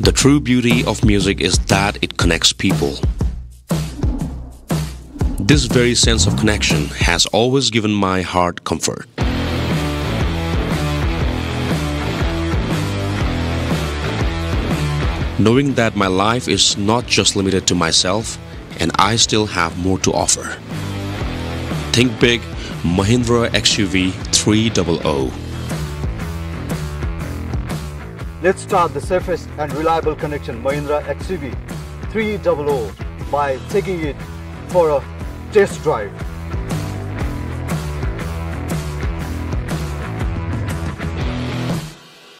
The true beauty of music is that it connects people. This very sense of connection has always given my heart comfort. Knowing that my life is not just limited to myself and I still have more to offer. Think big, Mahindra XUV 300. Let's start the safest and reliable connection Mahindra XUV 300 by taking it for a test drive.